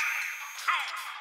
Three, two,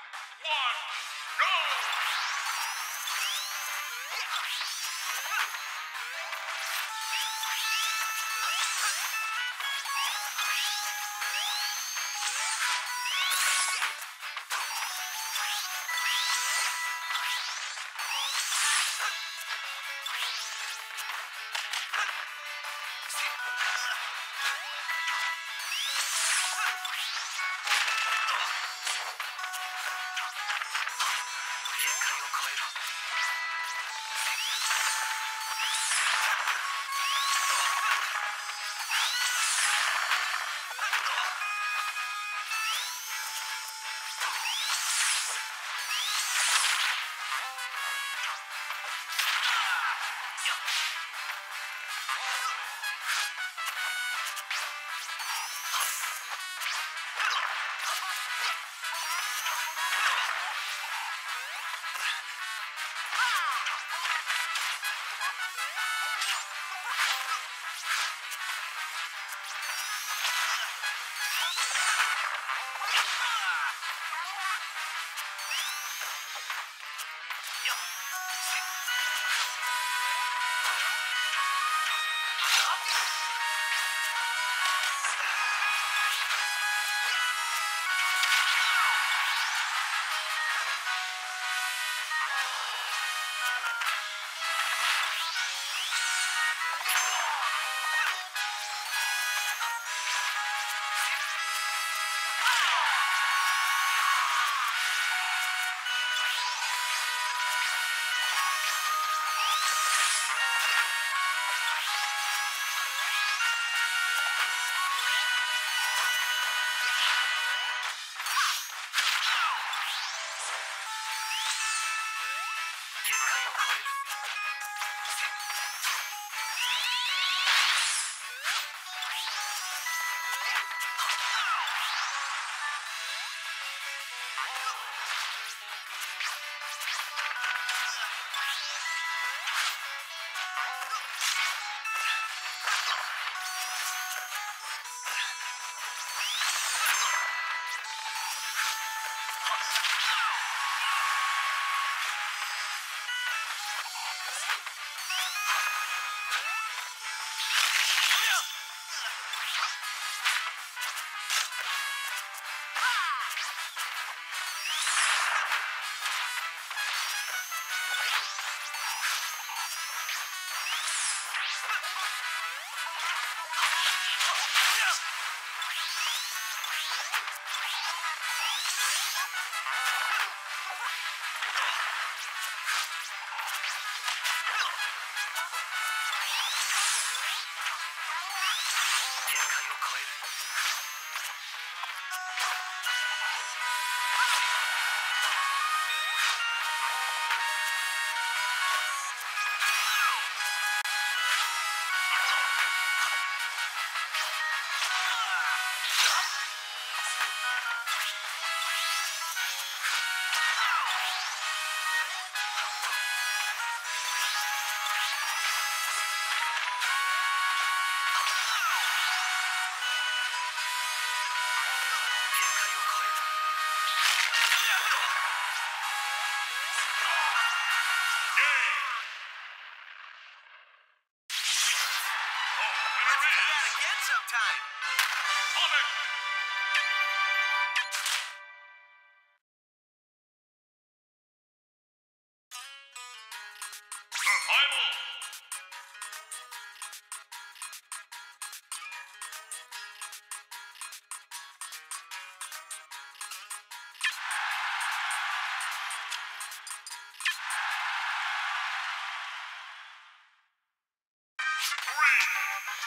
do that again sometime.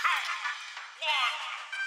Two, one,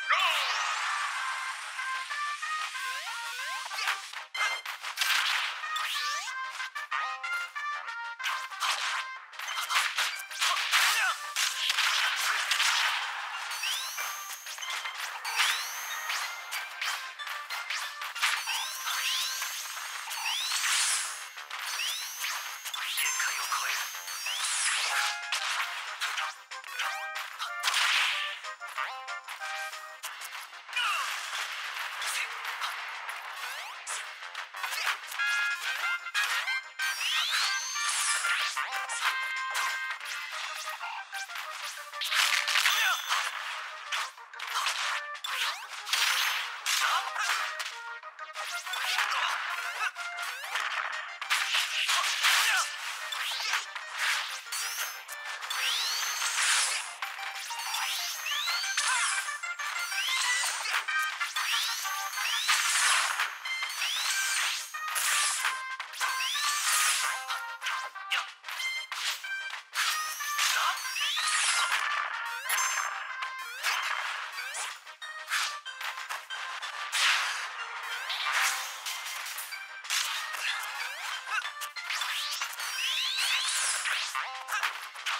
go! Game. Love.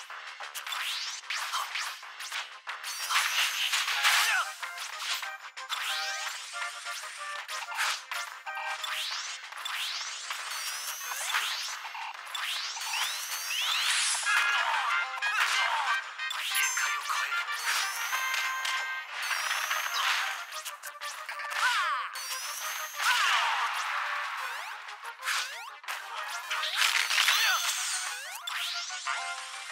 Go!